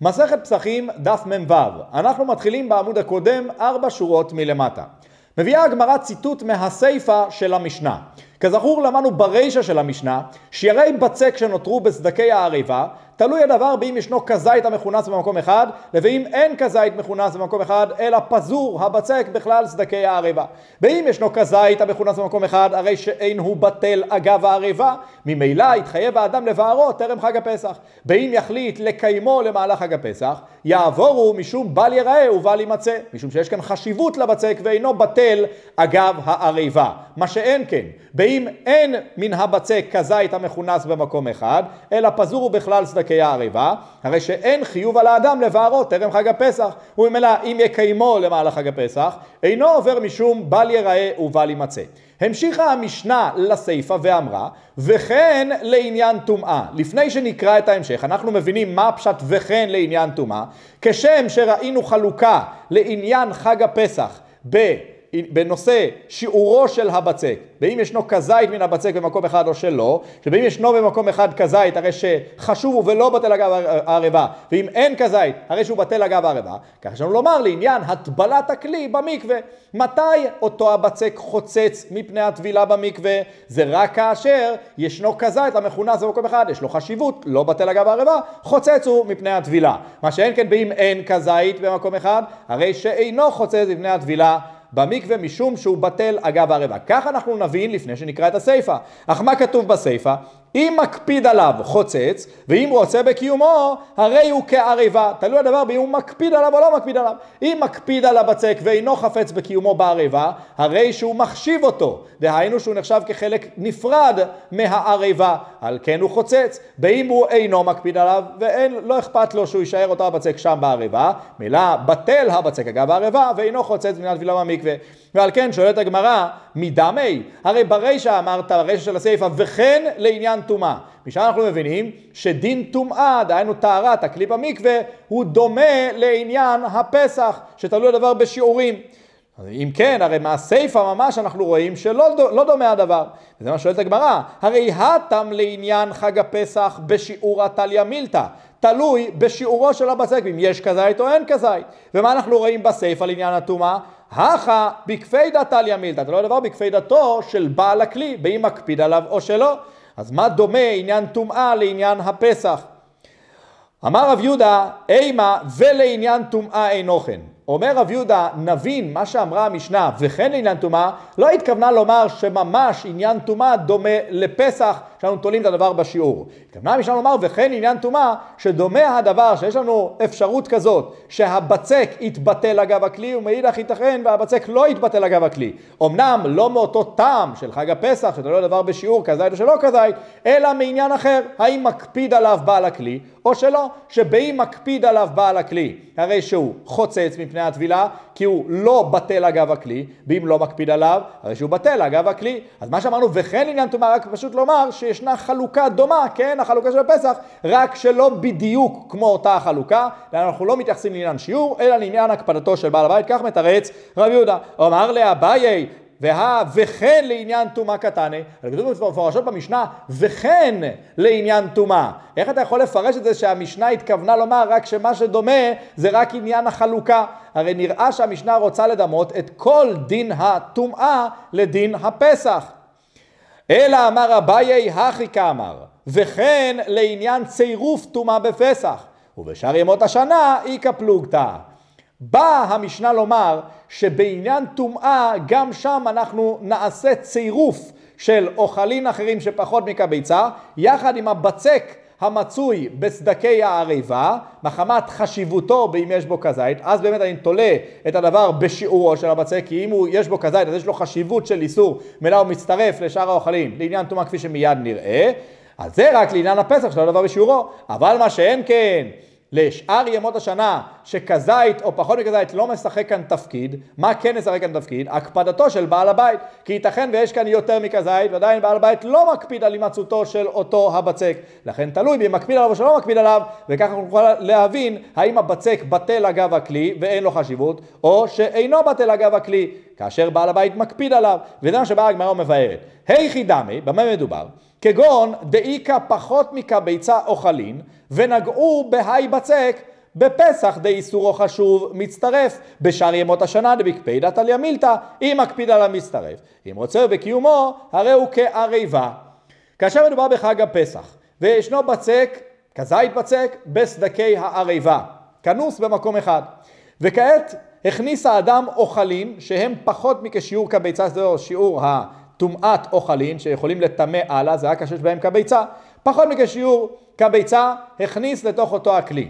מסכת פסחים, דף מ"ו. אנחנו מתחילים בעמוד הקודם, ארבע שורות מלמטה. מביאה הגמרא ציטוט מהסיפא של המשנה. כזכור למדנו ברישא של המשנה, שירי בצק שנותרו בסדקי הערבה, תלוי הדבר באם ישנו כזית המכונס במקום אחד, ואם אין כזית מכונס במקום אחד, אלא פזור הבצק בכלל שדקי הערבה. ואם ישנו כזית המכונס במקום אחד, הרי שאין הוא בטל אגב הערבה, ממילא יתחייב האדם לבערו טרם חג הפסח. ואם יחליט לקיימו למהלך חג הפסח, יעבורו משום בל ייראה ובל יימצא, משום שיש כאן חשיבות לבצק ואינו בטל אגב הערבה. מה שאין כן, ואם אין מן הבצק כזית המכונס במקום אחד, אלא פזור הוא בכלל צדקי הערבה, הרי שאין חיוב על האדם לבערו טרם חג הפסח, וממילא אם יקיימו למהלך חג הפסח, אינו עובר משום בל ייראה ובל יימצא. המשיכה המשנה לסיפא ואמרה, וכן לעניין טומאה. לפני שנקרא את ההמשך, אנחנו מבינים מה פשט וכן לעניין טומאה, כשם שראינו חלוקה לעניין חג הפסח ב... בנושא שיעורו של הבצק, ואם ישנו כזית מן הבצק במקום אחד או שלא, שבאם ישנו במקום אחד כזית הרי שחשוב הוא ולא בטל אגב הערבה, ואם אין כזית הרי שהוא בטל אגב הערבה, כך יש לנו לומר לעניין הטבלת הכלי במקווה, מתי אותו הבצק חוצץ מפני הטבילה במקווה? זה רק כאשר ישנו כזית המכונס במקום אחד, יש לו חשיבות, לא בטל אגב הערבה, חוצץ הוא מפני הטבילה. מה שאין כן באם אין כזית במקום אחד, הרי שאינו חוצץ מפני הטבילה במקווה משום שהוא בטל אגב הערבה. כך אנחנו נבין לפני שנקרא את הסיפא. אך מה כתוב בסיפא? אם מקפיד עליו חוצץ, ואם רוצה בקיומו, הרי הוא כערבה. תלוי הדבר באם הוא מקפיד עליו או לא מקפיד עליו. אם מקפיד על הבצק ואינו חפץ בקיומו בערבה, הרי שהוא מחשיב אותו. דהיינו שהוא נחשב כחלק נפרד מהערבה. על כן הוא חוצץ. ואם הוא אינו מקפיד עליו, ואין, לא אכפת לו שהוא יישאר אותו הבצק שם בערבה, מילה בטל הבצק אגב הערבה, ואינו חוצץ מן התפילה במקווה. ועל כן שואלת הגמרא, מדמי? הרי ברישא אמרת, ברישא של הסיפא, וכן לעניין טומאה. משם אנחנו מבינים שדין טומאה, דהיינו טהרת הכלי במקווה, הוא דומה לעניין הפסח, שתלוי הדבר בשיעורים. אם כן, הרי מהסיפא ממש אנחנו רואים שלא לא דומה הדבר. וזה מה שואלת הגמרא, הרי הטם לעניין חג הפסח בשיעור הטליה מילתא. תלוי בשיעורו של הבצק, אם יש כזית או אין כזית. ומה אנחנו רואים בסיפא לעניין הטומאה? הכה בכפי דתליה מילתא, זה לא דבר בכפי דתו של בעל הכלי, באם מקפיד עליו או שלא. אז מה דומה עניין טומאה לעניין הפסח? אמר רב יהודה, אימה ולעניין טומאה אינו כן. אומר רב יהודה, נבין מה שאמרה המשנה וכן לעניין טומאה, לא התכוונה לומר שממש עניין טומאה דומה לפסח, שאנו תולים את הדבר בשיעור. התכוונה המשנה לומר וכן עניין טומאה, שדומה הדבר שיש לנו אפשרות כזאת, שהבצק יתבטל אגב הכלי, ומאידך ייתכן והבצק לא יתבטל אגב הכלי. אמנם לא מאותו טעם של חג הפסח, שתלוי הדבר בשיעור כזית או שלא כזית, אלא מעניין אחר, האם מקפיד עליו בעל הכלי, או שלא, שבאם מקפיד עליו בעל הכלי, הרי שהוא חוצץ מפני הטבילה, כי הוא לא בטל אגב הכלי, ואם לא מקפיד עליו, הרי שהוא בטל אגב הכלי. אז מה שאמרנו, וכן עניין טומאה, רק פשוט לומר שישנה חלוקה דומה, כן, החלוקה של הפסח, רק שלא בדיוק כמו אותה החלוקה, אנחנו לא מתייחסים לעניין שיעור, אלא לעניין הקפדתו של בעל הבית, כך מתרץ רב יהודה. אמר לאביי, וה וכן לעניין טומאה קטנה, כתוב מפורשות במשנה וכן לעניין טומאה. איך אתה יכול לפרש את זה שהמשנה התכוונה לומר רק שמה שדומה זה רק עניין החלוקה? הרי נראה שהמשנה רוצה לדמות את כל דין הטומאה לדין הפסח. אלא אמר אביי הכי כאמר, וכן לעניין צירוף טומאה בפסח, ובשאר ימות השנה איכא פלוגתא. באה המשנה לומר שבעניין טומאה גם שם אנחנו נעשה צירוף של אוכלים אחרים שפחות מכביצה יחד עם הבצק המצוי בסדקי הערבה מחמת חשיבותו באם יש בו כזית. אז באמת אני תולה את הדבר בשיעורו של הבצק כי אם הוא, יש בו כזית אז יש לו חשיבות של איסור מלא הוא מצטרף לשאר האוכלים לעניין טומאה כפי שמיד נראה. אז זה רק לעניין הפסח שלא דבר בשיעורו. אבל מה שאין כן לשאר ימות השנה שכזית או פחות מכזית לא משחק כאן תפקיד, מה כן משחק כאן תפקיד? הקפדתו של בעל הבית. כי ייתכן ויש כאן יותר מכזית ועדיין בעל הבית לא מקפיד על הימצאותו של אותו הבצק. לכן תלוי אם מקפיד עליו או שלא מקפיד עליו, וככה נוכל להבין האם הבצק בטל אגב הכלי ואין לו חשיבות, או שאינו בטל אגב הכלי, כאשר בעל הבית מקפיד עליו. וזה מה שבאה הגמרא מבארת. היכי דמי, במה מדובר? כגון דאיכא פחות מכביצה אוכלין ונגעו בהי בצק בפסח די איסורו חשוב מצטרף, בשאר ימות השנה דבקפידא תליא מילתא, אם מקפיד על המצטרף. אם רוצה בקיומו, הרי הוא כערבה. כאשר מדובר בחג הפסח, וישנו בצק, כזית בצק, בסדקי הערבה, כנוס במקום אחד. וכעת הכניס האדם אוכלים שהם פחות מכשיעור כביצה, זה שיעור הטומאת אוכלים שיכולים לטמא הלאה, זה רק שיש בהם כביצה, פחות מכשיעור כביצה הכניס לתוך אותו הכלי.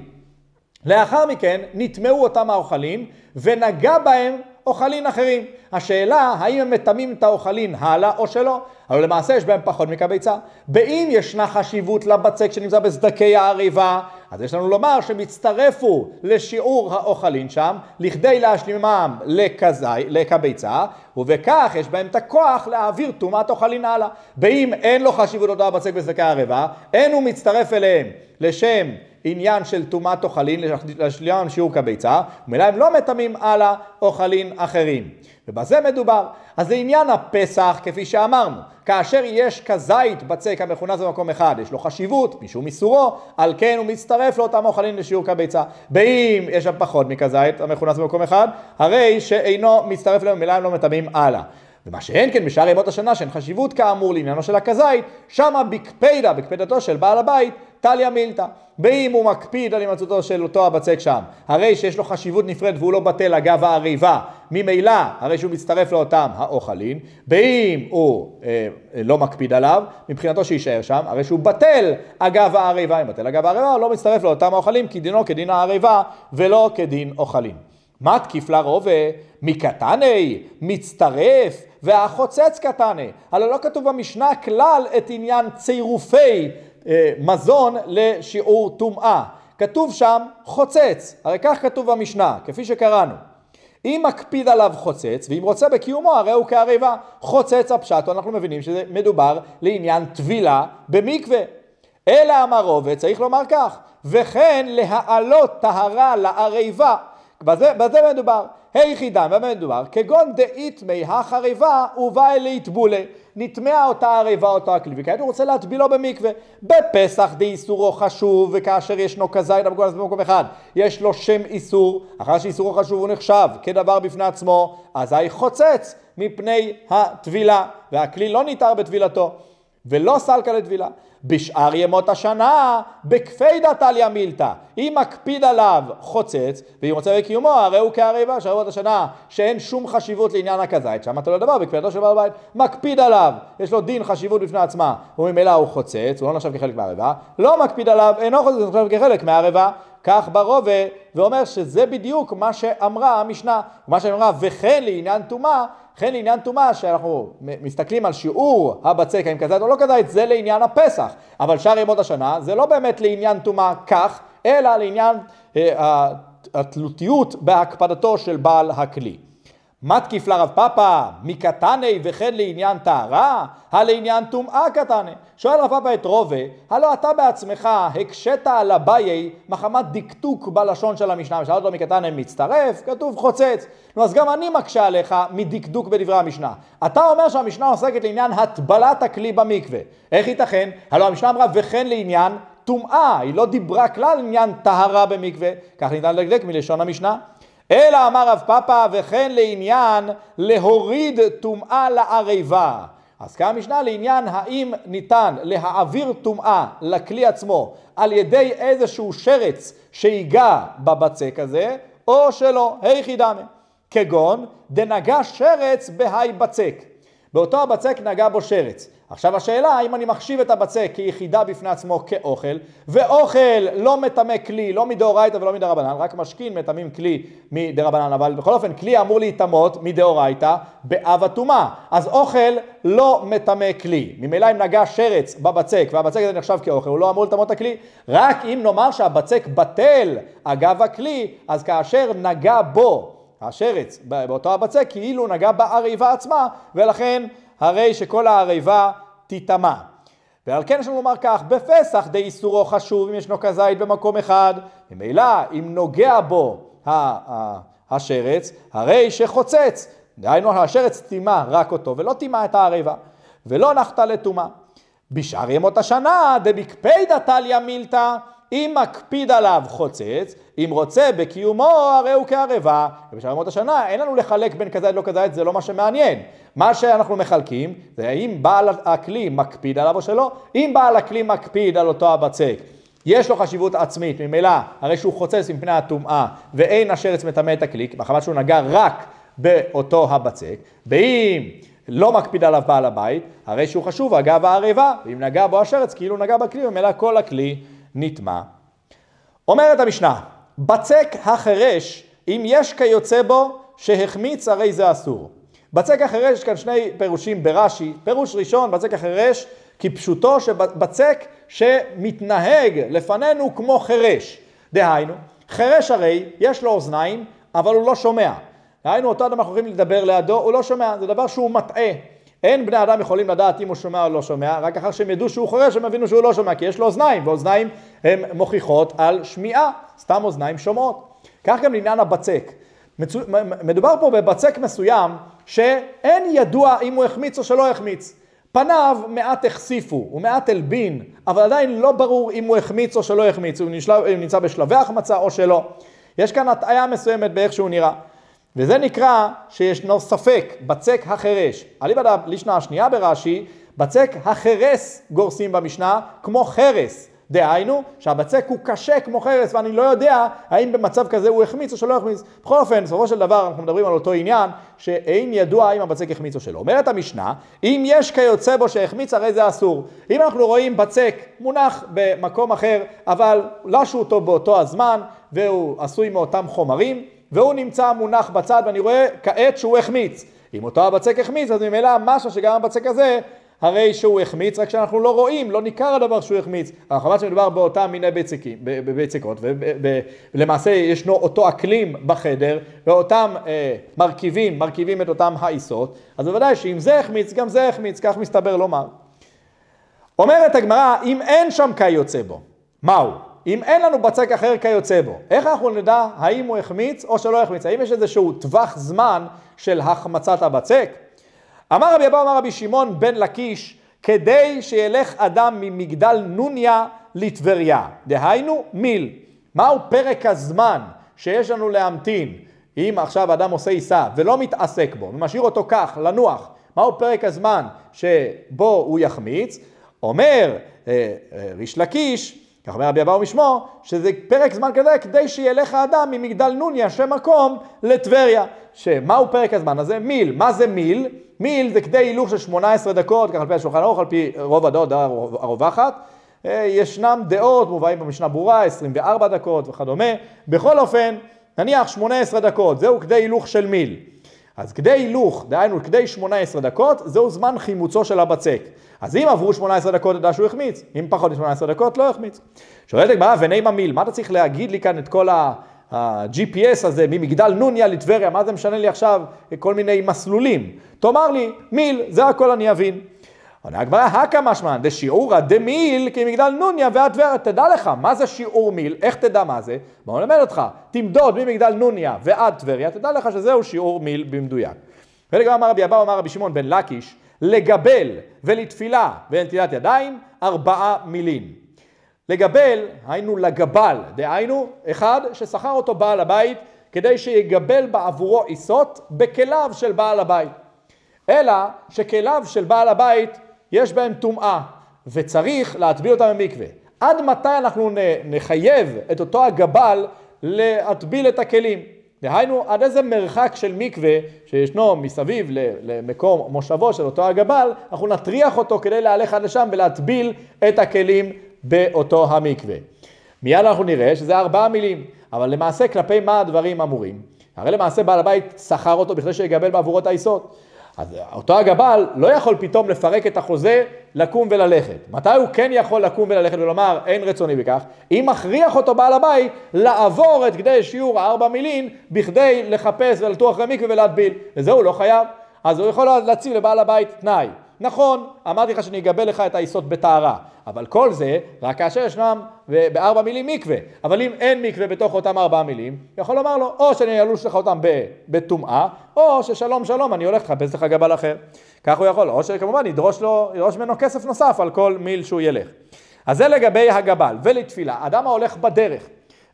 לאחר מכן נטמעו אותם האוכלים ונגע בהם אוכלים אחרים. השאלה האם הם מטמאים את האוכלים הלאה או שלא, אבל למעשה יש בהם פחות מכביצה. באם ישנה חשיבות לבצק שנמצא בסדקי העריבה, אז יש לנו לומר שהם הצטרפו לשיעור האוכלים שם, לכדי להשלימם לכזי, לכביצה, ובכך יש בהם את הכוח להעביר טומאת אוכלים הלאה. באם אין לו חשיבות אותו הבצק בסדקי העריבה, אין הוא מצטרף אליהם לשם עניין של טומאת אוכלין, לשלם שיעור כביצה, ומילא הם לא מטמאים הלאה אוכלין אחרים. ובזה מדובר. אז לעניין הפסח, כפי שאמרנו, כאשר יש כזית בצק המכונס במקום אחד, יש לו חשיבות, משום איסורו, על כן הוא מצטרף לאותם אוכלין לשיעור כביצה. באם יש שם פחות מכזית המכונס במקום אחד, הרי שאינו מצטרף אליהם, ומילא הם לא מטמאים הלאה. ומה שאין כן בשאר ימות השנה שאין חשיבות כאמור לעניינו של הכזית, שמה בקפידה, בקפידתו של בעל הבית, טליה מילתא. באם הוא מקפיד על הימצאותו של אותו הבצק שם, הרי שיש לו חשיבות נפרדת והוא לא בטל אגב העריבה, ממילא הרי שהוא מצטרף לאותם האוכלין, באם הוא אה, לא מקפיד עליו, מבחינתו שיישאר שם, הרי שהוא בטל אגב העריבה, אם בטל אגב העריבה, הוא לא מצטרף לאותם האוכלים, כי דינו כדין העריבה ולא כדין אוכלין. מה תקיף לרובה? מקטני, מצטרף, והחוצץ קטני. הלא לא כתוב במשנה כלל את עניין צירופי אה, מזון לשיעור טומאה. כתוב שם חוצץ, הרי כך כתוב במשנה, כפי שקראנו. אם מקפיד עליו חוצץ, ואם רוצה בקיומו, הרי הוא כערבה. חוצץ הפשט, אנחנו מבינים שזה מדובר לעניין טבילה במקווה. אלא אמר רובד, צריך לומר כך, וכן להעלות טהרה לערבה. בזה, בזה מדובר. היחידה, במה מדובר? כגון דאית מי החריבה ובא אלי טבולה. נטמעה אותה ערבה אותו הכלי, וכעת הוא רוצה להטבילו במקווה. בפסח דאיסורו חשוב, וכאשר ישנו כזית המגונס במקום אחד, יש לו שם איסור, אחר שאיסורו חשוב הוא נחשב כדבר בפני עצמו, אזי חוצץ מפני הטבילה, והכלי לא ניתר בטבילתו, ולא סלקה לטבילה. בשאר ימות השנה, בכפי דתליא מילתא. אם מקפיד עליו חוצץ, ואם רוצה בקיומו, הרי הוא כערבה, של ימות השנה, שאין שום חשיבות לעניין הכזית, שם אתה לא דבר בכפייתו של בעל בית, מקפיד עליו, יש לו דין חשיבות בפני עצמה, וממילא הוא חוצץ, הוא לא נחשב כחלק מהערבה, לא מקפיד עליו, אינו חוצץ, הוא נחשב כחלק מהערבה, כך ברובה, ואומר שזה בדיוק מה שאמרה המשנה, מה שאמרה, וכן לעניין טומאה, וכן לעניין טומאה, שאנחנו מסתכלים על שיעור הבצק, האם כזית או לא כזית, זה לעניין הפסח. אבל שאר ימות השנה זה לא באמת לעניין טומאה כך, אלא לעניין אה, התלותיות בהקפדתו של בעל הכלי. מתקיף לרב פאפא מקטני וכן לעניין טהרה, הלעניין טומאה קטני. שואל רב פאפא את רובה, הלא אתה בעצמך הקשית על אביי מחמת דקדוק בלשון של המשנה, ושאלת לו מקטני מצטרף, כתוב חוצץ. נו אז גם אני מקשה עליך מדקדוק בדברי המשנה. אתה אומר שהמשנה עוסקת לעניין הטבלת הכלי במקווה. איך ייתכן? הלא המשנה אמרה וכן לעניין טומאה, היא לא דיברה כלל עניין טהרה במקווה, כך ניתן לדקדק מלשון המשנה. אלא אמר רב פאפא וכן לעניין להוריד טומאה לערבה. אז כאן המשנה לעניין האם ניתן להעביר טומאה לכלי עצמו על ידי איזשהו שרץ שיגע בבצק הזה, או שלא, היכי דמי. כגון דנגע שרץ בהי בצק. באותו הבצק נגע בו שרץ. עכשיו השאלה האם אני מחשיב את הבצק כיחידה בפני עצמו כאוכל, ואוכל לא מטמא כלי, לא מדאורייתא ולא מדרבנן, רק משכין מטמאים כלי מדרבנן, אבל בכל אופן כלי אמור להיטמות מדאורייתא באב הטומאה, אז אוכל לא מטמא כלי, ממילא אם נגע שרץ בבצק והבצק הזה נחשב כאוכל, הוא לא אמור לטמות הכלי, רק אם נאמר שהבצק בטל אגב הכלי, אז כאשר נגע בו השרץ באותו הבצק כאילו נגע בעריבה עצמה ולכן הרי שכל העריבה תיטמע. ועל כן יש לנו לומר כך, בפסח די איסורו חשוב אם ישנו כזית במקום אחד, ממילא אם נוגע בו השרץ, הרי שחוצץ, דהיינו השרץ טימא רק אותו ולא טימא את העריבה, ולא נחתה לטומאה. בשאר ימות השנה דבקפידא טליא מילתא אם מקפיד עליו חוצץ, אם רוצה בקיומו הרי הוא כערבה. ובשאר ימות השנה אין לנו לחלק בין כזית לא כזית, זה לא מה שמעניין. מה שאנחנו מחלקים זה האם בעל הכלי מקפיד עליו או שלא. אם בעל הכלי מקפיד על אותו הבצק, יש לו חשיבות עצמית, ממילא הרי שהוא חוצץ מפני הטומאה ואין השרץ מטמא את הכלי, מחמת שהוא נגע רק באותו הבצק, ואם לא מקפיד עליו בעל הבית, הרי שהוא חשוב אגב הערבה, ואם נגע בו השרץ כאילו נגע בכלי, ממילא כל הכלי נטמע. אומרת המשנה, בצק החירש, אם יש כיוצא בו שהחמיץ הרי זה אסור. בצק החירש, יש כאן שני פירושים ברש"י. פירוש ראשון, בצק החירש, כפשוטו שבצק שמתנהג לפנינו כמו חירש. דהיינו, חירש הרי יש לו אוזניים, אבל הוא לא שומע. דהיינו, אותו אדם אנחנו יכולים לדבר לידו, הוא לא שומע, זה דבר שהוא מטעה. אין בני אדם יכולים לדעת אם הוא שומע או לא שומע, רק אחר שהם ידעו שהוא חירש הם יבינו שהוא לא שומע, כי יש לו אוזניים, ואוזניים הן מוכיחות על שמיעה, סתם אוזניים שומעות. כך גם לעניין הבצק. מצו... מדובר פה בבצק מסוים שאין ידוע אם הוא החמיץ או שלא החמיץ. פניו מעט החשיפו, הוא מעט הלבין, אבל עדיין לא ברור אם הוא החמיץ או שלא החמיץ, הוא נמצא בשלבי החמצה או שלא. יש כאן הטעיה מסוימת באיך שהוא נראה. וזה נקרא שישנו ספק, בצק החירש. אליבא דלישנה השנייה ברש"י, בצק החרס גורסים במשנה כמו חרס. דהיינו שהבצק הוא קשה כמו חרס ואני לא יודע האם במצב כזה הוא החמיץ או שלא החמיץ. בכל אופן, בסופו של דבר אנחנו מדברים על אותו עניין שאין ידוע האם הבצק החמיץ או שלא. אומרת המשנה, אם יש כיוצא בו שהחמיץ הרי זה אסור. אם אנחנו רואים בצק מונח במקום אחר אבל לשו אותו באותו הזמן והוא עשוי מאותם חומרים והוא נמצא מונח בצד ואני רואה כעת שהוא החמיץ. אם אותו הבצק החמיץ אז ממילא משהו שגם הבצק הזה הרי שהוא החמיץ, רק שאנחנו לא רואים, לא ניכר הדבר שהוא החמיץ. אבל חבל שמדובר באותם מיני בצקים, בצקות, ולמעשה ישנו אותו אקלים בחדר, ואותם אה, מרכיבים, מרכיבים את אותם העיסות, אז בוודאי שאם זה החמיץ, גם זה החמיץ, כך מסתבר לומר. אומרת הגמרא, אם אין שם כיוצא בו, מהו? אם אין לנו בצק אחר כיוצא בו, איך אנחנו נדע האם הוא החמיץ או שלא החמיץ? האם יש איזשהו טווח זמן של החמצת הבצק? אמר רבי אבא, אמר רבי שמעון בן לקיש, כדי שילך אדם ממגדל נוניה לטבריה, דהיינו מיל. מהו פרק הזמן שיש לנו להמתין אם עכשיו אדם עושה עיסה ולא מתעסק בו ומשאיר אותו כך, לנוח, מהו פרק הזמן שבו הוא יחמיץ? אומר אה, אה, ריש לקיש, כך אומר רבי אבאו משמו, שזה פרק זמן כזה כדי שילך האדם ממגדל נוניה, שם מקום, לטבריה. שמהו פרק הזמן הזה? מיל. מה זה מיל? מיל זה כדי הילוך של 18 דקות, כך על פי השולחן ערוך, על פי רוב הדעות, הרווחת. אה, ישנם דעות, מובאים במשנה ברורה, 24 דקות וכדומה. בכל אופן, נניח 18 דקות, זהו כדי הילוך של מיל. אז כדי הילוך, דהיינו כדי 18 דקות, זהו זמן חימוצו של הבצק. אז אם עברו 18 דקות, תדע שהוא החמיץ. אם פחות מ-18 דקות, לא החמיץ. שואלת הגמרא, ונימה מיל, מה אתה צריך להגיד לי כאן את כל ה-GPS הזה ממגדל נוניה לטבריה, מה זה משנה לי עכשיו כל מיני מסלולים? תאמר לי, מיל, זה הכל אני אבין. עונה הגמרא, הקא משמע, דשיעורא דמיל כמגדל נוניה ועד טבריה. תדע לך, מה זה שיעור מיל, איך תדע מה זה? בואו נלמד אותך, תמדוד ממגדל נוניה ועד טבריה, תדע לך שזהו שיעור מיל במדויק. ולגמרי אמר רבי אבאו אמר רבי שמעון בן לקיש, לגבל ולתפילה ולנטילת ידיים, ארבעה מילים. לגבל, היינו לגבל, דהיינו, אחד ששכר אותו בעל הבית כדי שיגבל בעבורו עיסות בכליו של בעל הבית. אלא שכליו של בעל הבית יש בהם טומאה, וצריך להטביל אותם במקווה. עד מתי אנחנו נחייב את אותו הגבל להטביל את הכלים? דהיינו, עד איזה מרחק של מקווה שישנו מסביב למקום מושבו של אותו הגבל, אנחנו נטריח אותו כדי להלך עד לשם ולהטביל את הכלים באותו המקווה. מיד אנחנו נראה שזה ארבעה מילים, אבל למעשה כלפי מה הדברים אמורים? הרי למעשה בעל הבית שכר אותו בכדי שיגבל בעבורו את היסוד. אז אותו הגבל לא יכול פתאום לפרק את החוזה, לקום וללכת. מתי הוא כן יכול לקום וללכת ולומר אין רצוני בכך? אם מכריח אותו בעל הבית לעבור את כדי שיעור הארבע מילין בכדי לחפש ולטוח מקווה ולהטביל. וזה הוא לא חייב. אז הוא יכול להציב לבעל הבית תנאי. נכון, אמרתי לך שאני אגבה לך את היסוד בטהרה, אבל כל זה רק כאשר ישנם בארבע מילים מקווה. אבל אם אין מקווה בתוך אותם ארבע מילים, יכול לומר לו, או שאני אלוש לך אותם בטומאה, או ששלום שלום, אני הולך לחפש לך גבל אחר. כך הוא יכול, או שכמובן ידרוש, לו, ידרוש ממנו כסף נוסף על כל מיל שהוא ילך. אז זה לגבי הגבל ולתפילה. אדם ההולך בדרך,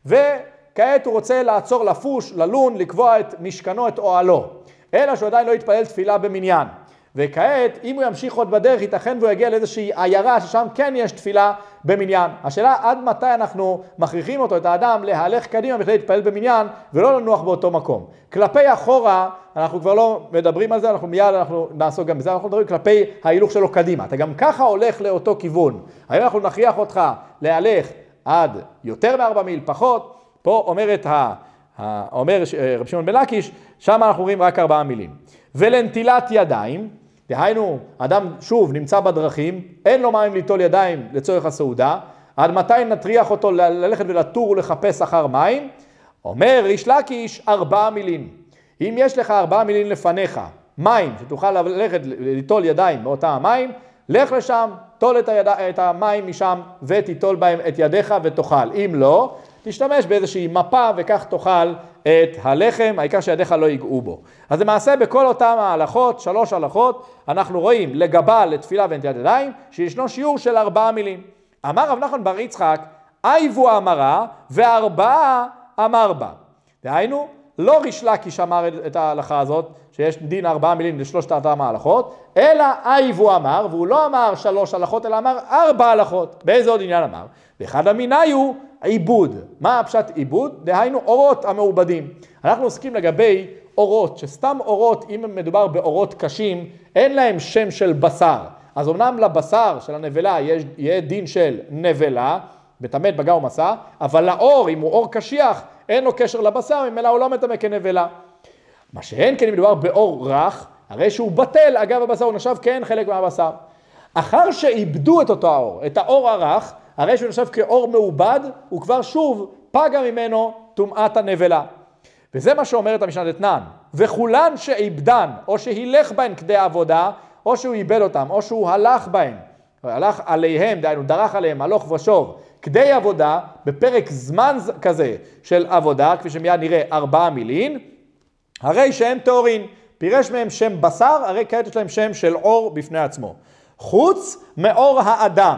וכעת הוא רוצה לעצור לפוש, ללון, לקבוע את משכנו, את אוהלו. אלא שהוא עדיין לא יתפלל תפילה במניין. וכעת, אם הוא ימשיך עוד בדרך, ייתכן והוא יגיע לאיזושהי עיירה ששם כן יש תפילה במניין. השאלה עד מתי אנחנו מכריחים אותו, את האדם, להלך קדימה בכדי להתפלל במניין ולא לנוח באותו מקום. כלפי אחורה, אנחנו כבר לא מדברים על זה, אנחנו מיד אנחנו נעסוק גם בזה, אנחנו מדברים כלפי ההילוך שלו קדימה. אתה גם ככה הולך לאותו כיוון. האם אנחנו נכריח אותך להלך עד יותר מארבע מיל, פחות? פה אומרת ה... אומר רבי שמעון בן לקיש, שם אנחנו רואים רק ארבעה מילים. ולנטילת ידיים, דהיינו, אדם שוב נמצא בדרכים, אין לו מים ליטול ידיים לצורך הסעודה, עד מתי נטריח אותו ללכת ולטור ולחפש אחר מים? אומר ריש לקיש ארבעה מילים. אם יש לך ארבעה מילים לפניך, מים, שתוכל ללכת ליטול ידיים באותם המים, לך לשם, טול את, היד... את המים משם ותיטול בהם את ידיך ותאכל. אם לא, תשתמש באיזושהי מפה וכך תאכל את הלחם, העיקר שידיך לא ייגעו בו. אז למעשה בכל אותם ההלכות, שלוש הלכות, אנחנו רואים לגבה, לתפילה ונטיית ידיים, שישנו שיעור של ארבעה מילים. אמר רב נחמן בר יצחק, אייבו אמרה וארבעה אמר בה. דהיינו, לא ריש לקיש אמר את ההלכה הזאת, שיש דין ארבעה מילים לשלושת ארבעה ההלכות, אלא אייבו אמר, והוא לא אמר שלוש הלכות, אלא אמר ארבע הלכות. באיזה עוד עניין אמר? ואחד המיני הוא עיבוד. מה הפשט עיבוד? דהיינו אורות המעובדים. אנחנו עוסקים לגבי אורות, שסתם אורות, אם מדובר באורות קשים, אין להם שם של בשר. אז אמנם לבשר של הנבלה יש, יהיה דין של נבלה, מטמא בגר ומסע, אבל לאור, אם הוא אור קשיח, אין לו קשר לבשר, ממילא הוא לא מטמא כנבלה. מה שאין כן מדובר באור רך, הרי שהוא בטל אגב הבשר, הוא נחשב כן חלק מהבשר. אחר שאיבדו את אותו האור, את האור הרך, הרי שהוא נחשב כאור מעובד, הוא כבר שוב פגה ממנו טומאת הנבלה. וזה מה שאומרת המשנה דתנן, וכולן שאיבדן, או שהילך בהן כדי עבודה, או שהוא איבד אותם, או שהוא הלך בהן, הלך עליהם, דהיינו דרך עליהם, הלוך ושוב, כדי עבודה, בפרק זמן כזה של עבודה, כפי שמיד נראה ארבעה מילין, הרי שהם טהורין, פירש מהם שם בשר, הרי כעת יש להם שם של אור בפני עצמו. חוץ מאור האדם.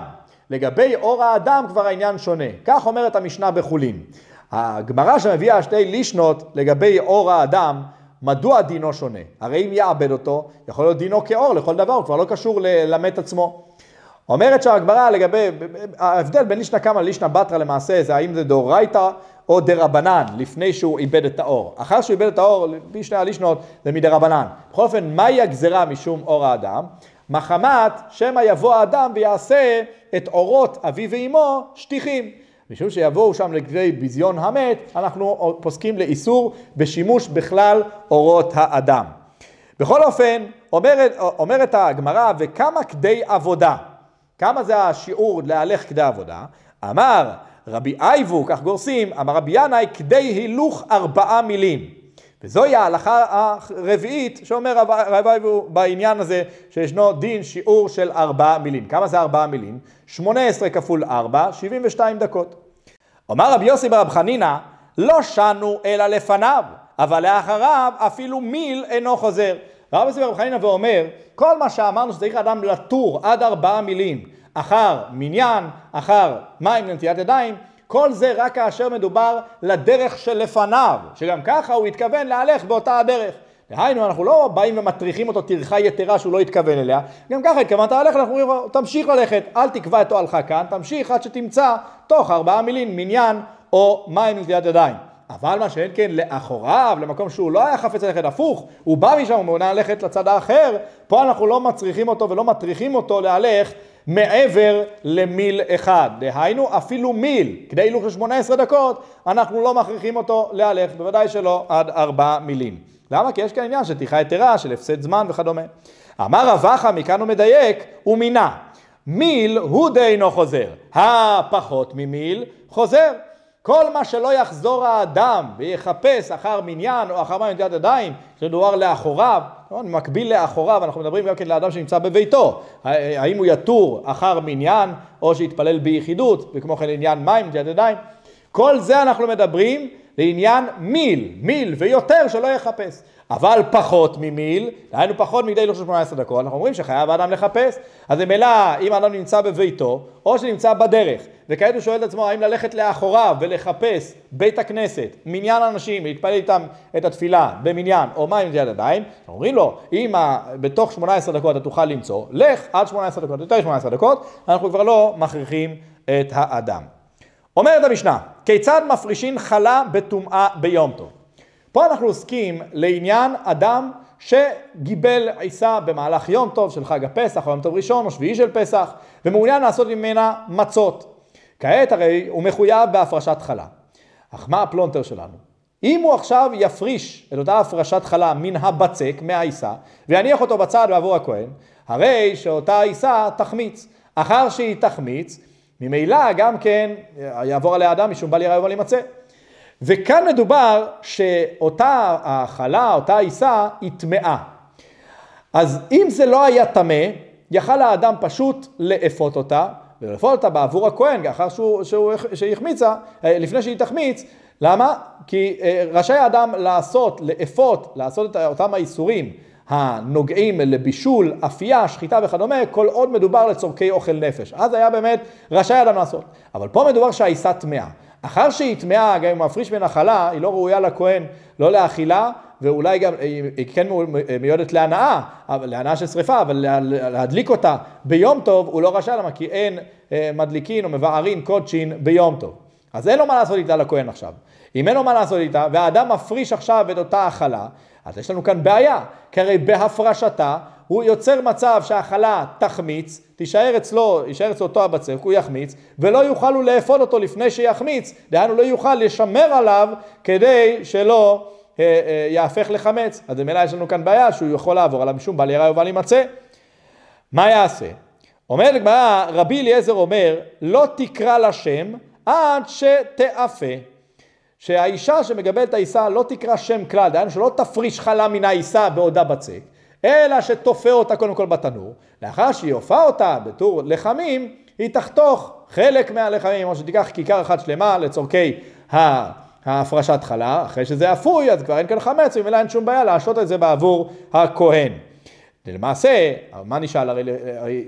לגבי אור האדם כבר העניין שונה. כך אומרת המשנה בחולין. הגמרא שמביאה שתי לישנות לגבי אור האדם, מדוע דינו שונה? הרי אם יעבד אותו, יכול להיות דינו כאור לכל דבר, הוא כבר לא קשור למת עצמו. אומרת שהגמרא לגבי, ההבדל בין לישנא קמא ללישנא בתרא למעשה זה האם זה דאורייתא או דרבנן, לפני שהוא איבד את האור. אחר שהוא איבד את האור, לפי שני הלישנות, זה מדרבנן. בכל אופן, מהי הגזרה משום אור האדם? מחמת שמא יבוא האדם ויעשה את אורות אבי ואימו שטיחים. משום שיבואו שם לכדי ביזיון המת, אנחנו פוסקים לאיסור בשימוש בכלל אורות האדם. בכל אופן, אומרת, אומרת הגמרא, וכמה כדי עבודה? כמה זה השיעור להלך כדי עבודה? אמר רבי אייבו, כך גורסים, אמר רבי ינאי, כדי הילוך ארבעה מילים. וזוהי ההלכה הרביעית שאומר רב אייבו בעניין הזה שישנו דין שיעור של ארבעה מילים. כמה זה ארבעה מילים? שמונה עשרה כפול ארבע, שבעים ושתיים דקות. אמר רבי יוסי ברב חנינא, לא שנו אלא לפניו, אבל לאחריו אפילו מיל אינו חוזר. רבי יוסי ברב חנינא ואומר, כל מה שאמרנו שצריך אדם לטור עד ארבעה מילים, אחר מניין, אחר מים לנטיית ידיים, כל זה רק כאשר מדובר לדרך שלפניו, שגם ככה הוא התכוון להלך באותה הדרך. דהיינו, אנחנו לא באים ומטריחים אותו טרחה יתרה שהוא לא התכוון אליה, גם ככה התכוונת ללכת, אנחנו אומרים לו, תמשיך ללכת, אל תקבע את אוהלך כאן, תמשיך עד שתמצא תוך ארבעה מילים מניין או מים לנטיית ידיים. אבל מה שאין כן לאחוריו, למקום שהוא לא היה חפץ ללכת הפוך, הוא בא משם, הוא מעוניין ללכת לצד האחר, פה אנחנו לא מצריכים אותו ולא מטריחים אותו להלך מעבר למיל אחד. דהיינו אפילו מיל, כדי הילוך של 18 דקות, אנחנו לא מכריחים אותו להלך, בוודאי שלא עד ארבע מילים. למה? כי יש כאן עניין של טרחה יתרה, של הפסד זמן וכדומה. אמר רבחה, מכאן הוא מדייק, הוא מינה. מיל הוא דיינו חוזר, הפחות ממיל חוזר. כל מה שלא יחזור האדם ויחפש אחר מניין או אחר מים נטיית ידיים, כשמדובר לאחוריו, נכון? מקביל לאחוריו, אנחנו מדברים גם כן לאדם שנמצא בביתו, האם הוא יתור אחר מניין או שיתפלל ביחידות, וכמו כן עניין מים נטיית ידיים, כל זה אנחנו מדברים לעניין מיל, מיל ויותר שלא יחפש. אבל פחות ממיל, דהיינו פחות מדי לא 18 דקות, אנחנו אומרים שחייב האדם לחפש. אז ממילא, אם האדם נמצא בביתו, או שנמצא בדרך, וכעת הוא שואל את עצמו האם ללכת לאחוריו ולחפש בית הכנסת, מניין אנשים, להתפלל איתם את התפילה במניין, או מים יד ידיים, אנחנו אומרים לו, אם בתוך 18 דקות אתה תוכל למצוא, לך עד 18 דקות, יותר 18 דקות, אנחנו כבר לא מכריחים את האדם. אומרת המשנה, כיצד מפרישין חלה בטומאה ביום טוב? פה אנחנו עוסקים לעניין אדם שגיבל עיסה במהלך יום טוב של חג הפסח או יום טוב ראשון או שביעי של פסח ומעוניין לעשות ממנה מצות. כעת הרי הוא מחויב בהפרשת חלה. אך מה הפלונטר שלנו? אם הוא עכשיו יפריש את אותה הפרשת חלה מן הבצק, מהעיסה, ויניח אותו בצד בעבור הכהן, הרי שאותה עיסה תחמיץ. אחר שהיא תחמיץ, ממילא גם כן יעבור עליה אדם משום בל יראה ובל יימצא. וכאן מדובר שאותה האכלה, אותה עיסה, היא טמאה. אז אם זה לא היה טמא, יכל האדם פשוט לאפות אותה, ולאפות אותה בעבור הכהן, אחר שהוא, שהוא, שהיא החמיצה, אה, לפני שהיא תחמיץ. למה? כי אה, רשאי האדם לעשות, לאפות, לעשות את אותם האיסורים הנוגעים לבישול, אפייה, שחיטה וכדומה, כל עוד מדובר לצורכי אוכל נפש. אז היה באמת רשאי האדם לעשות. אבל פה מדובר שהעיסה טמאה. אחר שהיא טמאה, גם אם הוא מפריש מנחלה, היא לא ראויה לכהן, לא לאכילה, ואולי גם, היא כן מיועדת להנאה, להנאה של שריפה, אבל להדליק אותה ביום טוב, הוא לא רשאי למה, כי אין אה, מדליקין או מבערין קודשין ביום טוב. אז אין לו מה לעשות איתה לכהן עכשיו. אם אין לו מה לעשות איתה, והאדם מפריש עכשיו את אותה הכלה, אז יש לנו כאן בעיה, כי הרי בהפרשתה הוא יוצר מצב שההכלה תחמיץ, תישאר אצלו, יישאר אצלו אותו הבצק, הוא יחמיץ, ולא יוכל הוא לאפות אותו לפני שיחמיץ, דהיינו לא יוכל לשמר עליו כדי שלא אה, אה, יהפך לחמץ. אז במילא יש לנו כאן בעיה שהוא יכול לעבור עליו משום בל יראה ובל יימצא. מה יעשה? אומרת הגמרא, רבי אליעזר אומר, לא תקרא לשם עד שתאפה. שהאישה שמגבלת העיסה לא תקרא שם כלל, דהיינו שלא תפריש חלה מן העיסה בעודה בצק, אלא שתופה אותה קודם כל בתנור, לאחר שהיא הופעה אותה בתור לחמים, היא תחתוך חלק מהלחמים, או שתיקח כיכר אחת שלמה לצורכי ההפרשת חלה, אחרי שזה אפוי אז כבר אין כאן חמץ, וממילא אין שום בעיה להשעות את זה בעבור הכהן. למעשה, מה נשאל? הרי, הרי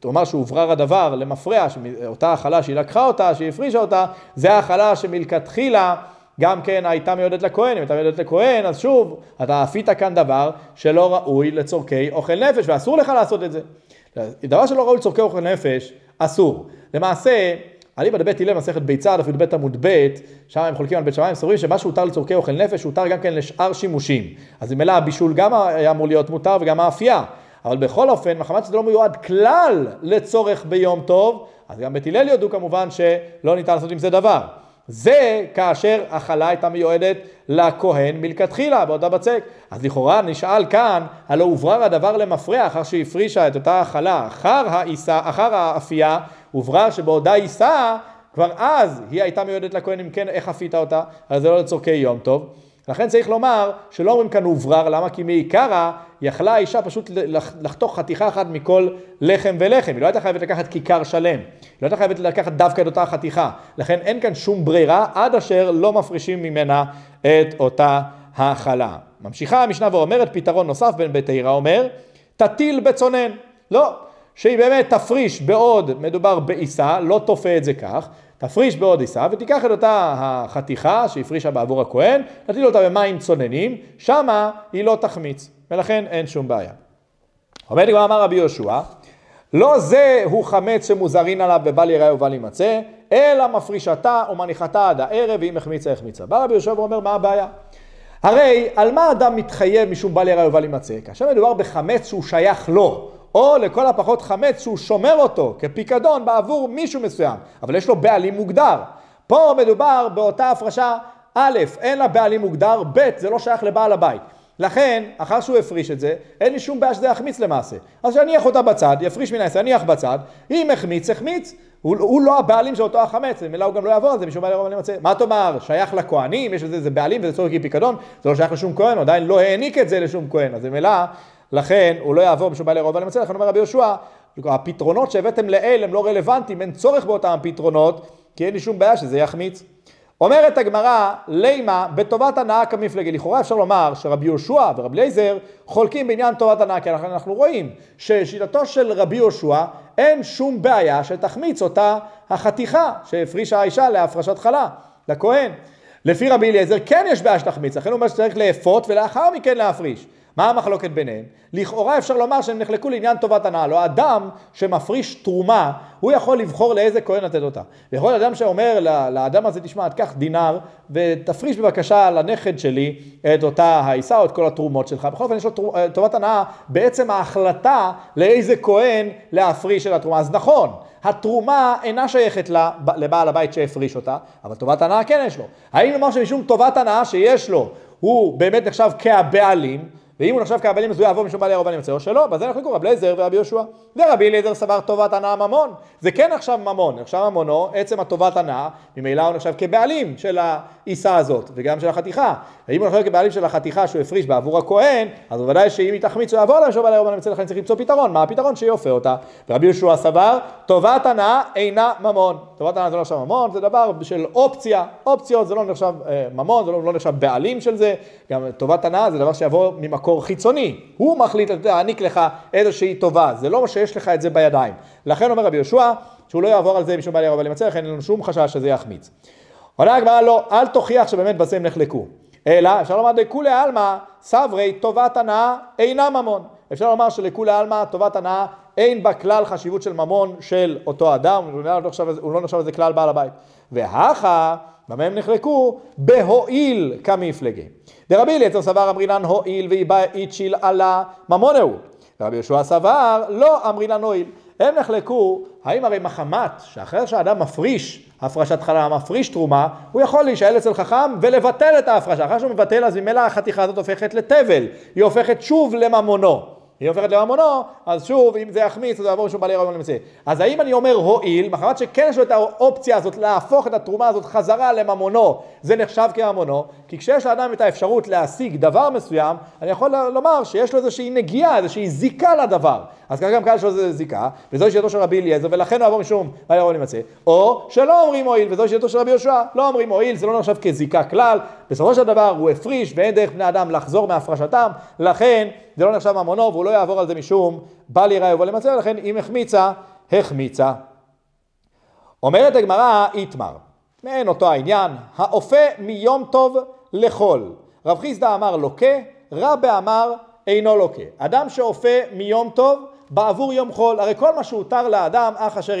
תאמר שהוברר הדבר למפרע, אותה החלה שהיא לקחה אותה, שהיא הפרישה אותה, זה החלה שמלכתחילה גם כן הייתה מיועדת לכהן, אם הייתה מיועדת לכהן, אז שוב, אתה עפית כאן דבר שלא ראוי לצורכי אוכל נפש, ואסור לך לעשות את זה. דבר שלא ראוי לצורכי אוכל נפש, אסור. למעשה, אליבא דבית הלל מסכת ביצה, דף י"ב עמוד ב', שם הם חולקים על בית שמיים, סבורים שמה שהותר לצורכי אוכל נפש, הותר גם כן לשאר שימושים. אז ממילא הבישול גם היה אמור להיות מותר וגם האפייה. אבל בכל אופן, מחמת שזה לא מיועד כלל לצורך ביום טוב, אז גם בית הלל יודו כמובן שלא ניתן לעשות עם זה דבר. זה כאשר החלה הייתה מיועדת לכהן מלכתחילה, באותה בצק. אז לכאורה נשאל כאן, הלא הוברר הדבר למפרע אחר שהפרישה את אותה החלה אחר העיסה, אחר האפייה, הוברר שבעודה עיסה, כבר אז היא הייתה מיועדת לכהן, אם כן, איך אפית אותה? אז זה לא לצורכי יום טוב. לכן צריך לומר שלא אומרים כאן הוברר, למה? כי מעיקרא יכלה האישה פשוט לחתוך חתיכה אחת מכל לחם ולחם, היא לא הייתה חייבת לקחת כיכר שלם, היא לא הייתה חייבת לקחת דווקא את אותה חתיכה, לכן אין כאן שום ברירה עד אשר לא מפרישים ממנה את אותה האכלה. ממשיכה המשנה ואומרת פתרון נוסף בין בית העירה אומר, תטיל בצונן, לא, שהיא באמת תפריש בעוד מדובר בעיסה, לא תופה את זה כך, תפריש בעוד עיסה ותיקח את אותה החתיכה שהפרישה בעבור הכהן, תטיל אותה במים צוננים, שמה היא לא תחמיץ, ולכן אין שום בעיה. עומד כבר אמר רבי יהושע, לא זה הוא חמץ שמוזרין עליו ובל יראה ובל יימצא, אלא מפרישתה ומניחתה עד הערב, ואם החמיצה החמיצה. בא רבי יהושע ואומר, מה הבעיה? הרי על מה אדם מתחייב משום בל יראה ובל יימצא? כאשר מדובר בחמץ שהוא שייך לו, או לכל הפחות חמץ שהוא שומר אותו כפיקדון בעבור מישהו מסוים, אבל יש לו בעלים מוגדר. פה מדובר באותה הפרשה, א', אין לה בעלים מוגדר, ב', זה לא שייך לבעל הבית. לכן, אחר שהוא הפריש את זה, אין לי שום בעיה שזה יחמיץ למעשה. אז שיניח אותה בצד, יפריש מן העשר, יניח בצד, אם החמיץ, החמיץ. הוא, הוא לא הבעלים של אותו החמץ, ממילא הוא גם לא יעבור על זה משום מה לרוב אני מצא. מה תאמר, שייך לכהנים, יש לזה בעלים וזה צורך פיקדון, זה לא שייך לשום כהן, עדיין לא העניק את זה לשום כהן, אז ממילא לכן הוא לא יעבור בשום בעלי רוב ולמצא, לכן אומר רבי יהושע, הפתרונות שהבאתם לעיל הם לא רלוונטיים, אין צורך באותם פתרונות, כי אין לי שום בעיה שזה יחמיץ. אומרת הגמרא, לימה בטובת הנאה כמפלגי. לכאורה אפשר לומר שרבי יהושע ורבי אליעזר חולקים בעניין טובת הנאה, כי אנחנו רואים ששיטתו של רבי יהושע אין שום בעיה שתחמיץ אותה החתיכה שהפרישה האישה להפרשת חלה, לכהן. לפי רבי אליעזר כן יש בעיה שתחמיץ, לכן הוא אומר שצריך לאפות ולאחר מכן להפריש. מה המחלוקת ביניהם? לכאורה אפשר לומר שהם נחלקו לעניין טובת הנאה. לא אדם שמפריש תרומה, הוא יכול לבחור לאיזה כהן לתת אותה. ויכול אדם שאומר לאדם הזה, תשמע, תקח דינר ותפריש בבקשה לנכד שלי את אותה העיסה או את כל התרומות שלך. בכל אופן יש לו אה, טובת הנאה בעצם ההחלטה לאיזה כהן להפריש את התרומה. אז נכון, התרומה אינה שייכת לבעל הבית שהפריש אותה, אבל טובת הנאה כן יש לו. האם לומר שמשום טובת הנאה שיש לו, הוא באמת נחשב כהבעלים, ואם הוא נחשב כהבעלים אז הוא יעבור משום בעלי הרבנים או שלא, בזה נחלקו רבי אליעזר ורבי יהושע. ורבי אליעזר סבר טובת הנאה ממון, זה כן נחשב ממון, נחשב ממונו, עצם הטובת הנאה, ממילא הוא נחשב כבעלים של העיסה הזאת, וגם של החתיכה. ואם הוא נחשב כבעלים של החתיכה שהוא הפריש בעבור הכהן, אז בוודאי שאם היא תחמיץ הוא יעבור למשום בעלי הרבנים יוצא לכן צריך למצוא פתרון, מה הפתרון? שיופה אותה. ורבי יהושע סבר, טובת הנאה אינה ממון. טובת הנאה זה לא נחשב ממון, זה דבר של אופציה, אופציות זה לא נחשב אה, ממון, זה לא, לא נחשב בעלים של זה, גם טובת הנאה זה דבר שיבוא ממקור חיצוני, הוא מחליט להעניק לך איזושהי טובה, זה לא שיש לך את זה בידיים. לכן אומר רבי יהושע, שהוא לא יעבור על זה משום בעלי הרב ימצא, לכן אין לנו שום חשש שזה יחמיץ. עונה הגמרא לא, אל תוכיח שבאמת בזה הם נחלקו. אלא אפשר לומר לכולי עלמא סברי טובת הנאה אינה ממון. אפשר לומר שלכולי עלמא טובת הנאה אין בה כלל חשיבות של ממון של אותו אדם, הוא לא נחשב, הוא לא כלל בעל הבית. והכה, במה הם נחלקו? בהועיל כמפלגי. דרבי אליעזר סבר אמרינן הועיל ואיבא איצ'יל עלה ממונהו. רבי יהושע סבר לא אמרינן הועיל. הם נחלקו, האם הרי מחמת שאחרי שהאדם מפריש הפרשת חלה, מפריש תרומה, הוא יכול להישאל אצל חכם ולבטל את ההפרשה. אחרי שהוא מבטל אז ממילא החתיכה הזאת הופכת לתבל, היא הופכת שוב לממונו. היא הופכת לממונו, אז שוב, אם זה יחמיץ, אז יעבור שום בעלי רעיון למצא. אז האם אני אומר הועיל, מחמת שכן יש לו את האופציה הזאת להפוך את התרומה הזאת חזרה לממונו, זה נחשב כממונו, כי כשיש לאדם את האפשרות להשיג דבר מסוים, אני יכול לומר שיש לו איזושהי נגיעה, איזושהי זיקה לדבר. אז ככה גם כאן יש לו איזו זיקה, וזו שיטתו של רבי אליעזר, ולכן הוא יעבור משום בעלי רעיון למצא. או שלא אומרים הועיל, וזו שיטתו של רבי יהושע, לא אומרים הועיל, זה לא נחשב כזיקה כלל, בסופו של דבר הוא הפריש ואין דרך בני אדם לחזור מהפרשתם, לכן זה לא נחשב ממונו והוא לא יעבור על זה משום בל יראה ובא למצא, לכן אם החמיצה, החמיצה. אומרת הגמרא, איתמר, מעין אותו העניין, האופה מיום טוב לחול. רב חיסדא אמר לוקה, רבה אמר אינו לוקה. אדם שאופה מיום טוב בעבור יום חול, הרי כל מה שהותר לאדם, אך אשר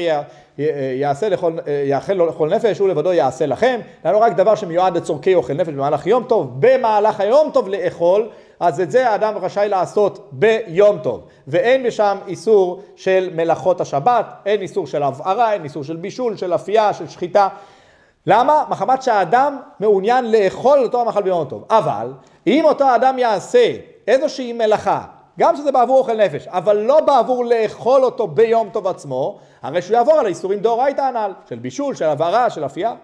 יעשה לכל, יאכל לכל נפש, הוא לבדו יעשה לכם, לנו רק דבר שמיועד לצורכי אוכל נפש במהלך יום טוב, במהלך היום טוב לאכול, אז את זה האדם רשאי לעשות ביום טוב, ואין בשם איסור של מלאכות השבת, אין איסור של הבערה, אין איסור של בישול, של אפייה, של שחיטה. למה? מחמת שהאדם מעוניין לאכול אותו המאכל ביום טוב. אבל אם אותו אדם יעשה איזושהי מלאכה, גם שזה בעבור אוכל נפש, אבל לא בעבור לאכול אותו ביום טוב עצמו, הרי שהוא יעבור על האיסורים דאורייתא הנ"ל, של בישול, של הבערה, של אפייה.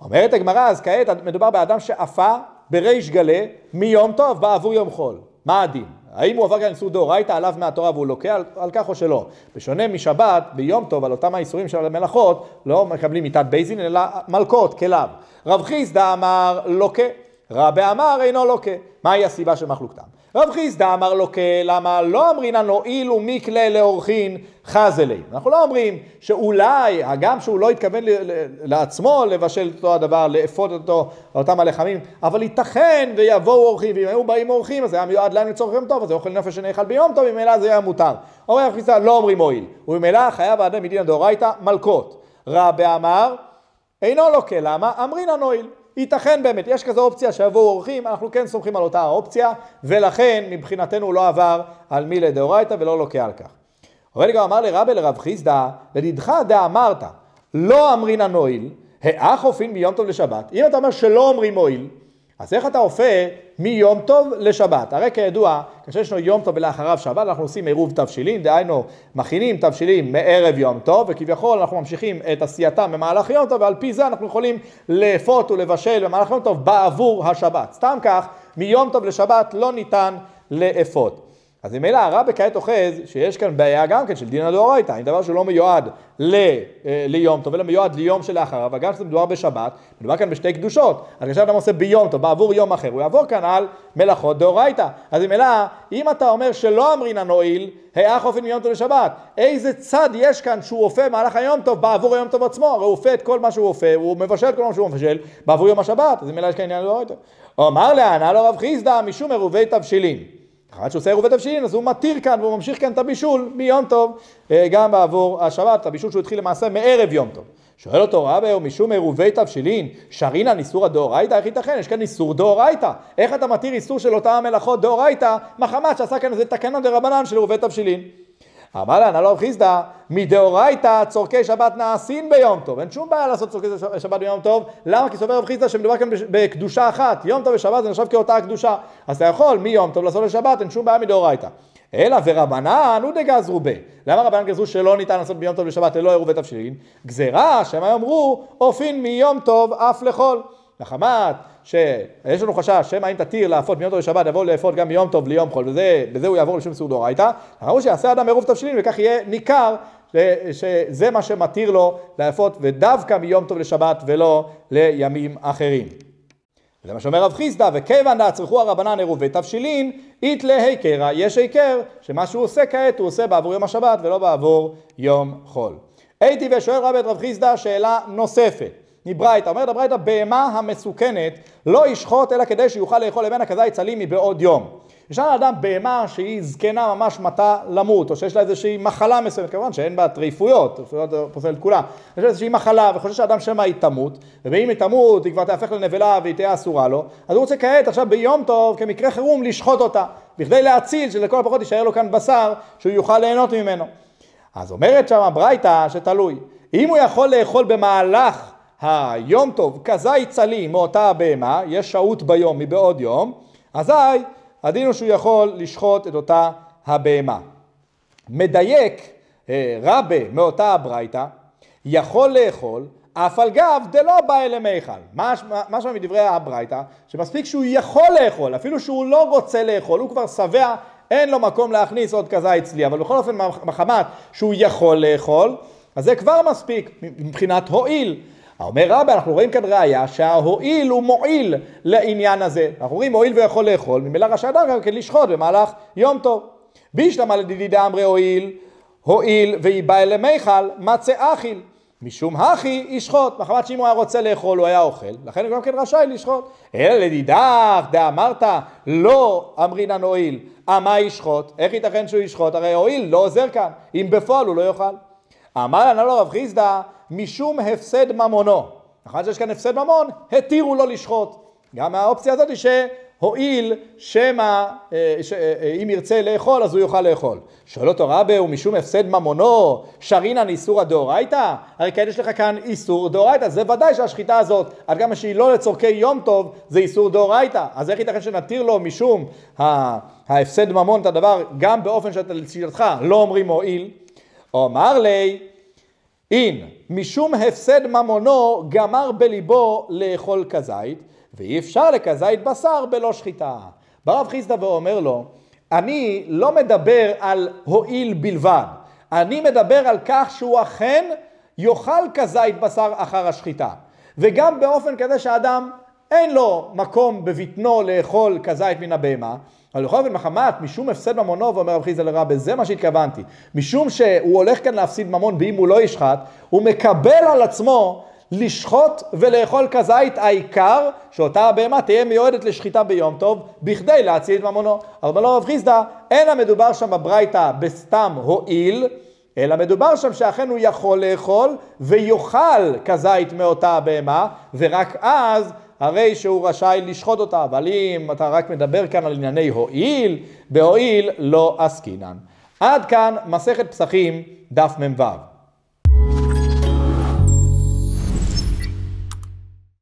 אומרת הגמרא, אז כעת מדובר באדם שאפה בריש גלה מיום טוב בעבור יום חול. מה הדין? האם הוא עבר כאן איסור דאורייתא עליו מהתורה והוא לוקה על, על כך או שלא? בשונה משבת, ביום טוב, על אותם האיסורים של המלאכות, לא מקבלים מיתת בייזין, אלא מלקות, כליו. רב חיסדא אמר לוקה, רבי אמר אינו לוקה. מהי הסיבה של מחלוקתם? רב חיסדא אמר לו למה לא אמרינן הואיל ומקלה לאורחין חזלי. אנחנו לא אומרים שאולי, הגם שהוא לא התכוון לעצמו לבשל אותו הדבר, לאפות אותו, אותם הלחמים, אבל ייתכן ויבואו אורחים, ואם היו באים אורחים אז היה מיועד להם לצורך יום טוב, אז אוכל נפש שנאכל ביום טוב, ממילא זה היה מותר. אומר רב חיסדא לא אומרים הואיל, וממילא חייב האדם מדין דאורייתא מלקות. רבי אמר אינו לוקה, למה? אמרינן הואיל. ייתכן באמת, יש כזו אופציה שיבואו אורחים, אנחנו כן סומכים על אותה האופציה, ולכן מבחינתנו לא עבר על מי לדאורייתא ולא לוקה על כך. אבל גם אמר לרבי לרב חיסדא, לדידך דאמרת, לא אמרינן הואיל, האח אופין מיום טוב לשבת. אם אתה אומר שלא אומרים הואיל, אז איך אתה אופה מיום טוב לשבת? הרי כידוע, כאשר יש לנו יום טוב ולאחריו שבת, אנחנו עושים עירוב תבשילים, דהיינו מכינים תבשילים מערב יום טוב, וכביכול אנחנו ממשיכים את עשייתם במהלך יום טוב, ועל פי זה אנחנו יכולים לאפות ולבשל במהלך יום טוב בעבור השבת. סתם כך, מיום טוב לשבת לא ניתן לאפות. אז ממילא הרבי כעת אוחז שיש כאן בעיה גם כן של דין הדאורייתא, אם דבר שלא מיועד ל, אה, ליום טוב, אלא מיועד ליום שלאחריו, וגם כשזה מדובר בשבת, מדובר כאן בשתי קדושות, אז כשאדם עושה ביום טוב, בעבור יום אחר, הוא יעבור כאן על מלאכות דאורייתא. אז ממילא, אם אתה אומר שלא אמרינן הועיל, היאך אופן מיום טוב לשבת, איזה צד יש כאן שהוא אופה במהלך היום טוב בעבור היום טוב עצמו, הרי הוא אופה את כל מה שהוא אופה, הוא מבשל כל מה שהוא מבשל בעבור יום השבת, אז ממילא יש כאן עניין דאורייתא. אמר לענה לו רב חיסדא משום עירובי תבשילין. אחת שעושה עירובי תבשילין אז הוא מתיר כאן והוא ממשיך כאן את הבישול מיום טוב אה, גם בעבור השבת, הבישול שהוא התחיל למעשה מערב יום טוב. שואל אותו רבי משום עירובי תבשילין, שרינן איסור הדאורייתא? איך ייתכן? יש כאן איסור דאורייתא. איך אתה מתיר איסור של אותה המלאכות דאורייתא, מחמת שעשה כאן איזה תקנון דרבנן של עירובי תבשילין? אמר לה, נלא חיסדא, מדאורייתא צורכי שבת נעשין ביום טוב. אין שום בעיה לעשות צורכי שבת ביום טוב. למה? כי סובר רב חיסדא שמדובר כאן בקדושה אחת. יום טוב ושבת זה נחשב כאותה הקדושה. אז אתה יכול מיום טוב לעשות לשבת, אין שום בעיה מדאורייתא. אלא ורבנן הוא דגזרו ב. למה רבנן גזרו שלא ניתן לעשות ביום טוב לשבת ללא עירובי תבשילין? גזירה שהם אמרו, אופין מיום טוב אף לחול. מחמת שיש לנו חשש שמא אם תתיר לאפות מיום טוב לשבת יבוא לאפות גם מיום טוב ליום חול ובזה הוא יעבור לשום סעוד דאורייתא, אמרו שיעשה אדם עירוב תבשילין וכך יהיה ניכר שזה מה שמתיר לו לאפות ודווקא מיום טוב לשבת ולא לימים אחרים. זה מה שאומר רב חיסדא, וכיוון דאצרכו הרבנן עירובי תבשילין, איתלה היכרה, יש היכר, שמה שהוא עושה כעת הוא עושה בעבור יום השבת ולא בעבור יום חול. הייתי ושואל רבי את רב חיסדא שאלה נוספת. מברייתא, אומרת הברייתא, בהמה המסוכנת לא ישחוט אלא כדי שיוכל לאכול לבן הכזית צלים מבעוד יום. יש לנו אדם בהמה שהיא זקנה ממש מטה למות, או שיש לה איזושהי מחלה מסוימת, כמובן שאין בה טריפויות, טריפויות פוסל את כולה, יש לה איזושהי מחלה וחושב שאדם שמא היא תמות, ואם היא תמות היא כבר תהפך לנבלה והיא תהיה אסורה לו, אז הוא רוצה כעת עכשיו ביום טוב, כמקרה חירום, לשחוט אותה, בכדי להציל שלכל הפחות יישאר לו כאן בשר שהוא יוכל ליהנות ממנו. אז אומרת שם הברייתא שתלוי, אם הוא יכול לאכול במהלך היום טוב כזית צלי מאותה הבהמה, יש שהות ביום מבעוד יום, אזי הדין הוא שהוא יכול לשחוט את אותה הבהמה. מדייק אה, רבה מאותה הברייתא, יכול לאכול אף על גב דלא בא אלי מיכל. משמע מדברי הברייתא, שמספיק שהוא יכול לאכול, אפילו שהוא לא רוצה לאכול, הוא כבר שבע, אין לו מקום להכניס עוד כזית צלי, אבל בכל אופן מחמת שהוא יכול לאכול, אז זה כבר מספיק מבחינת הועיל. אומר רבי, אנחנו רואים כאן ראיה שההועיל הוא מועיל לעניין הזה. אנחנו רואים מועיל ויכול לאכול, ממילא רשאי אדם גם כן לשחוט במהלך יום טוב. בישלמה לדידי דאמרי הועיל, הועיל ויבא אלי מיכל, מצה אכיל. משום הכי ישחוט, מחמת שאם הוא היה רוצה לאכול הוא היה אוכל, לכן הוא גם כן רשאי לשחוט. אלא לדידך דאמרת לא אמרינן הועיל, אמה ישחוט, איך ייתכן שהוא ישחוט? הרי הועיל לא עוזר כאן, אם בפועל הוא לא יאכל. אמר לנו רב חיסדא משום הפסד ממונו. אחת שיש כאן הפסד ממון, התירו לו לשחוט. גם האופציה הזאת היא שהואיל שמא אה, אה, אם ירצה לאכול אז הוא יוכל לאכול. שואל אותו רבי הוא משום הפסד ממונו שרינן איסור הדאורייתא? הרי כן יש לך כאן איסור דאורייתא, זה ודאי שהשחיטה הזאת עד כמה שהיא לא לצורכי יום טוב זה איסור דאורייתא. אז איך ייתכן שנתיר לו משום ההפסד ממון את הדבר גם באופן שאתה לשיטתך לא אומרים הואיל? אומר לי אין משום הפסד ממונו גמר בליבו לאכול כזית ואי אפשר לכזית בשר בלא שחיטה. בא רב חיסדא ואומר לו אני לא מדבר על הועיל בלבד אני מדבר על כך שהוא אכן יאכל כזית בשר אחר השחיטה וגם באופן כזה שאדם אין לו מקום בבטנו לאכול כזית מן הבהמה אבל בכל אופן מחמת, משום הפסד ממונו, ואומר רב חיסדא לרבה, זה מה שהתכוונתי. משום שהוא הולך כאן להפסיד ממון, ואם הוא לא ישחט, הוא מקבל על עצמו לשחוט ולאכול כזית, העיקר שאותה הבהמה תהיה מיועדת לשחיטה ביום טוב, בכדי להציל את ממונו. אבל לו רב חיסדא, אין המדובר שם בברייתא בסתם הועיל, אלא מדובר שם שאכן הוא יכול לאכול ויאכל כזית מאותה הבהמה, ורק אז הרי שהוא רשאי לשחוט אותה, אבל אם אתה רק מדבר כאן על ענייני הועיל, בהועיל לא עסקינן. עד כאן מסכת פסחים דף מ"ו.